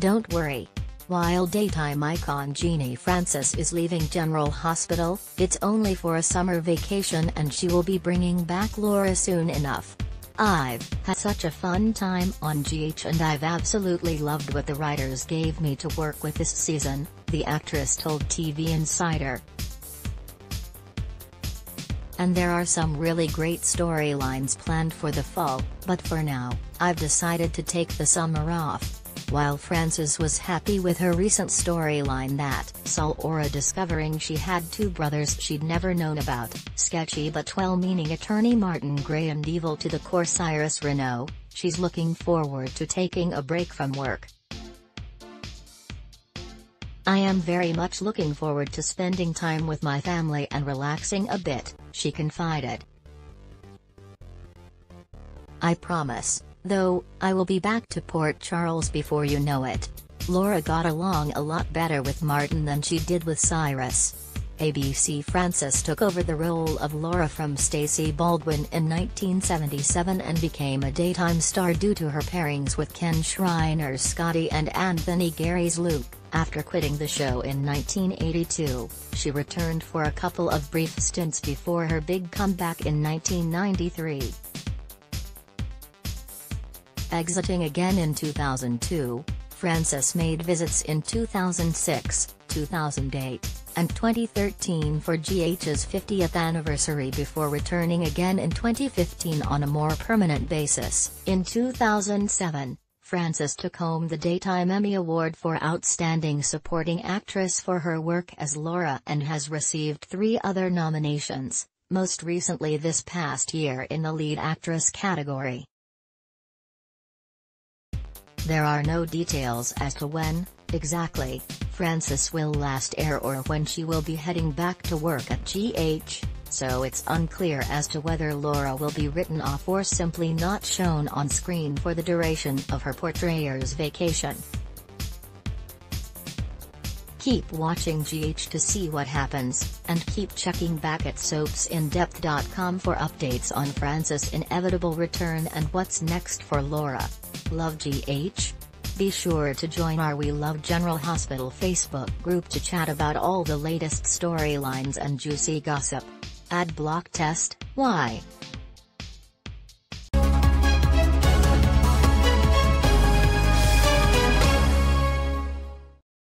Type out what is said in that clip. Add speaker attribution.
Speaker 1: Don't worry. While daytime icon Genie Francis is leaving General Hospital, it's only for a summer vacation and she will be bringing back Laura soon enough. I've had such a fun time on GH and I've absolutely loved what the writers gave me to work with this season, the actress told TV Insider. And there are some really great storylines planned for the fall, but for now, I've decided to take the summer off. While Francis was happy with her recent storyline that saw Laura discovering she had two brothers she'd never known about, sketchy but well-meaning attorney Martin Gray and evil to the core Cyrus Renault, she's looking forward to taking a break from work. I am very much looking forward to spending time with my family and relaxing a bit, she confided. I promise. Though, I will be back to Port Charles before you know it. Laura got along a lot better with Martin than she did with Cyrus. ABC Francis took over the role of Laura from Stacey Baldwin in 1977 and became a daytime star due to her pairings with Kin Shriner's Scotty and Anthony Geary's Luke. After quitting the show in 1982, she returned for a couple of brief stints before her big comeback in 1993. Exiting again in 2002, Francis made visits in 2006, 2008, and 2013 for GH's 50th anniversary before returning again in 2015 on a more permanent basis. In 2007, Francis took home the Daytime Emmy Award for Outstanding Supporting Actress for her work as Laura and has received three other nominations, most recently this past year in the Lead Actress category. There are no details as to when, exactly, Francis will last air or when she will be heading back to work at GH, so it's unclear as to whether Laura will be written off or simply not shown on screen for the duration of her portrayer's vacation. Keep watching GH to see what happens, and keep checking back at soapsindepth.com for updates on Francis' inevitable return and what's next for Laura. Love GH? Be sure to join our We Love General Hospital Facebook group to chat about all the latest storylines and juicy gossip. Ad block test, why?